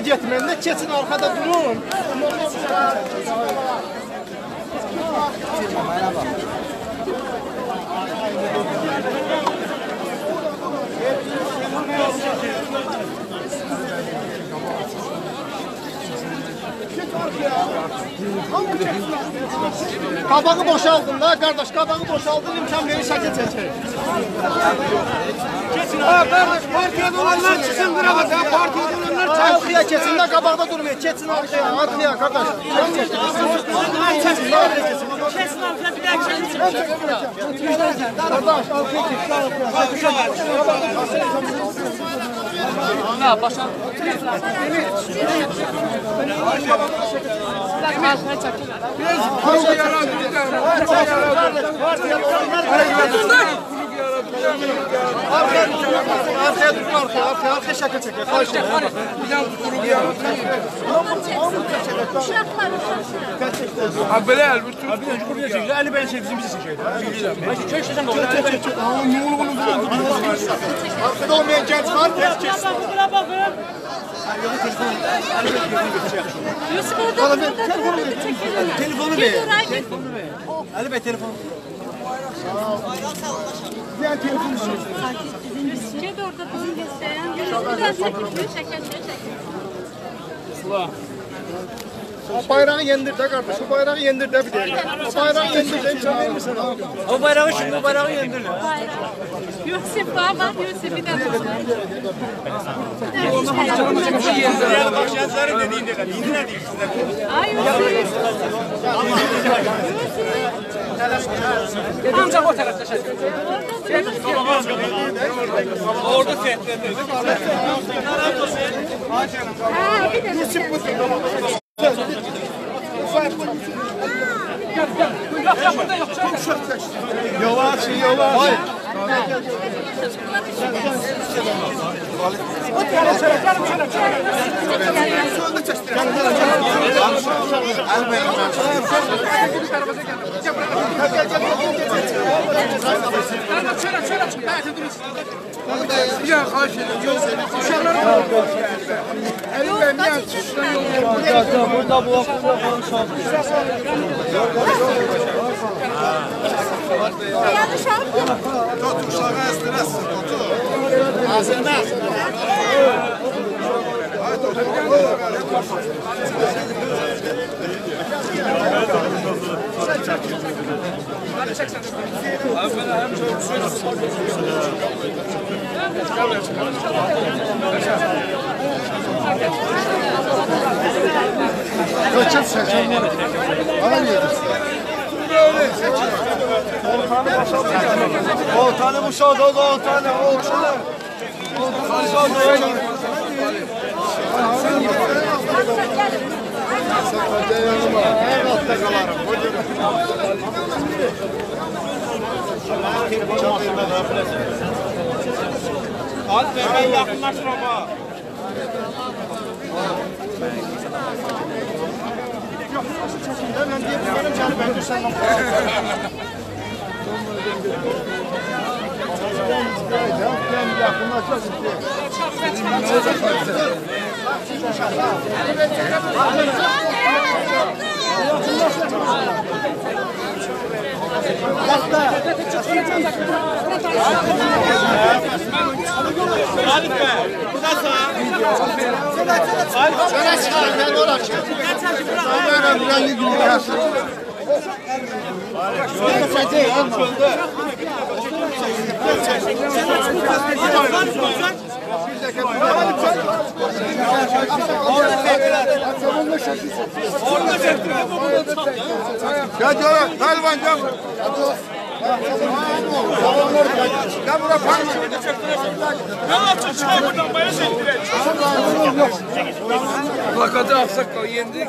Uza getməyin də keçin arxada durun. Qabağı boşaldın da qardaş, qabağı boşaldın, imkan verin şəkil çəkək. Ha qardaş, partiyada olanlar çıxsın qırağa, da partiyada olanlar çıxsın. Arxaya keçin də qabaqda durmayın, keçin arxaya, arxaya qardaş. Keçin arxaya keçin. Kesin altına bir daha kesin. Qardaş, arxaya keçin, arxaya. başa. Arkaya durun, arkaya, arkaya, arkaya şəkil çəkək. Xahiş edirəm. Uşaqlar, uşaqlar. Ha belə əl bütün Ali bəy şey bizim bizi çəkək. Arkada olmayan genç var, tez keçsin. Buna bakın. Yusuf orada burada burada çekilir. Telefonu ver. oraya git. Ali bəy telefon. Diğer telefonu sür. Git orada bunu gösteren. Biraz çekil, şeker, şeker. O bayrağı yendir de kardeş. O bayrağı yendir de bir de. O bayrağı yendir de imkan verir misin? O bayrağı şimdi o bayrağı yendir. Yusuf ama Yusuf bir de Başkanların dediğinde kadar. Dinler değil sizler. Ay Yusuf. Ancak o tarafta şey. Orada seyretlendir. Ha bir de. Yavaş yavaş. Hayır. Şöyle şöyle çık. Ben dedim. Ya. Uşaqlar Əli bəy, Burada bu okulda konuşalım. Yanlış aldım. Tut uşağı əstirəs. Kaçın seçim var. Bana niye O tane bu şahı oldu, o tane, o tane. Sakınca yanıma, hafta kalarım. Hadi be ben yaxınlaşıram ha. Hemen diye benim canım ben de sen Ben yakınlaşacağız. Hadi be. Bu da sağ. Sana çıkar, ben oraya çıkar. Ben ben rengi gibi yaşlı. Gel gel, Talvan gel. Gel buraya parma. Ben açın çıkar buradan bana çektirek. Plakatı aksak kal yendi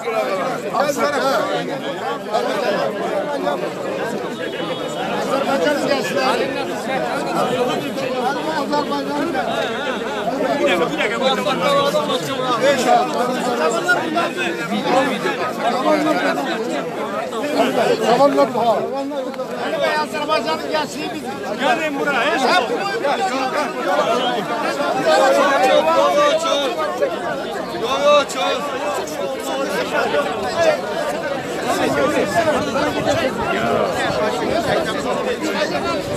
kırağa. Bakarız gençler. Zamanlar bu ha. Hani ben Azerbaycan'ın gençliği bizim. Gelin buraya. Hep bu.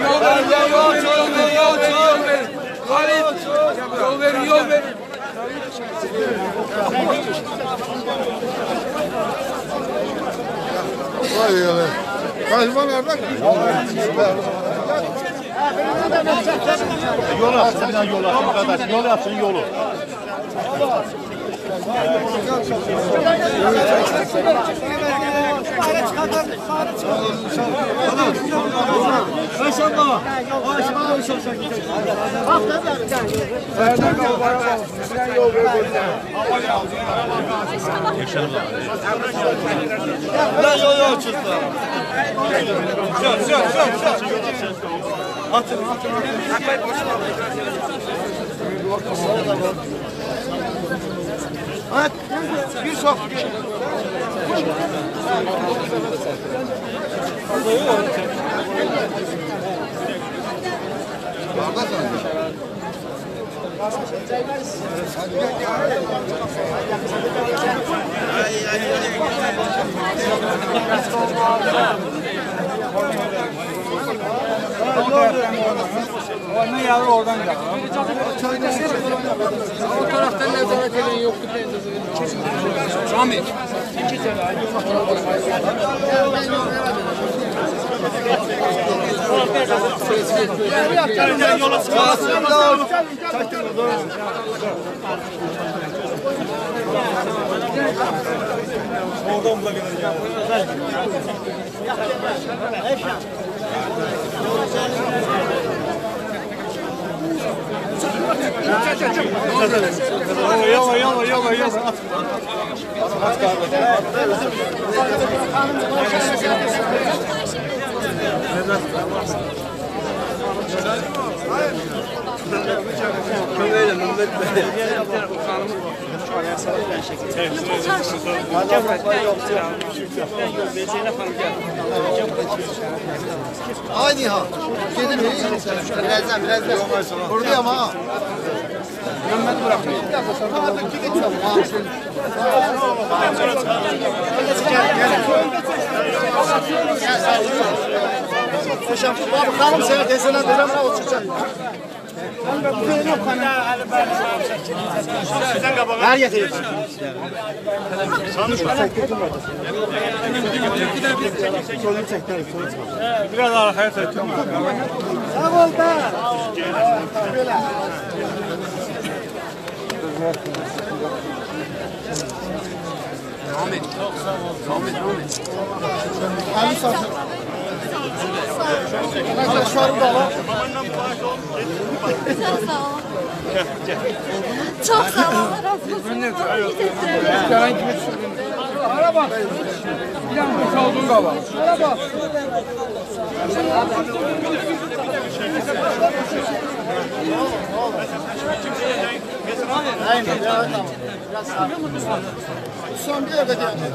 Yol verin, yol, yol, yol verin, yol, yol verin. Halit, yol verin, yol verin. Vay öyle. Kaçma nereden? Yol yapsın, bir yol yapsın kardeş. Yol yapsın yolu. Atın, atın, atın. Bir sok. O taraftan oradan. Ne yarı oradan gel. O taraftan nezaret edin yoktu Sami. İki tane. Oradan bulabiliriz. Yola yola yola yola. Aynı ha. Mi? Birazdan birazdan. Buradayım ha. Mehmet bırakmayın. Hocam baba kanım sana desene dedim ne olacak? Ver getir. Biraz arkaya çekin. Sağ ol da. Ali satın. Arkadaşlarım da var. Çok sağ ol. Çok sağ ol. Razı olsun. İyi tepkiler. Bir tane kuş aldın galiba. Aynen. Ya, tamam. Biraz sağ. Son bir dakika diyelim.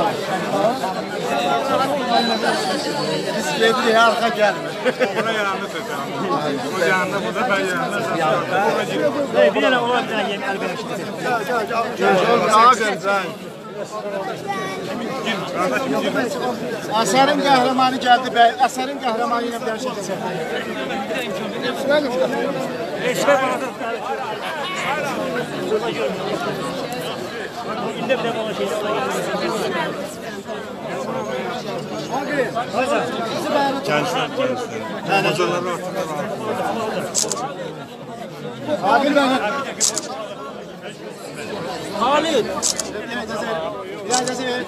geldik arka gelme. Buna yanında tutalım. O yanında bu da ben yanında. Bir tane olan bir tane yem elbette şimdi. Əsərin qəhrəmanı gəldi bəy. Əsərin qəhrəmanı ilə bir dənə şəkil çək. İndi bir de bana şey Adil bəy. Halil. Biraz da ver.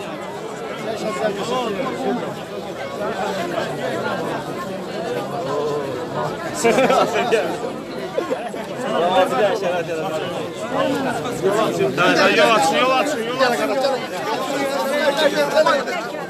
Yol açın, yol açın, yol açın. Gel